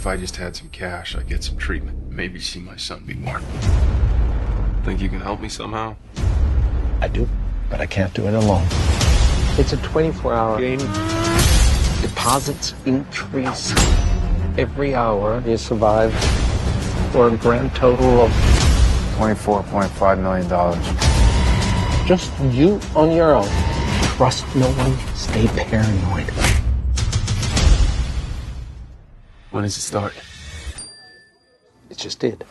If I just had some cash, I'd get some treatment. Maybe see my son be born. Think you can help me somehow? I do, but I can't do it alone. It's a 24 hour game. Deposits increase every hour you survive for a grand total of $24.5 million. just you on your own. Trust no one, stay paranoid. When does it start? It just did.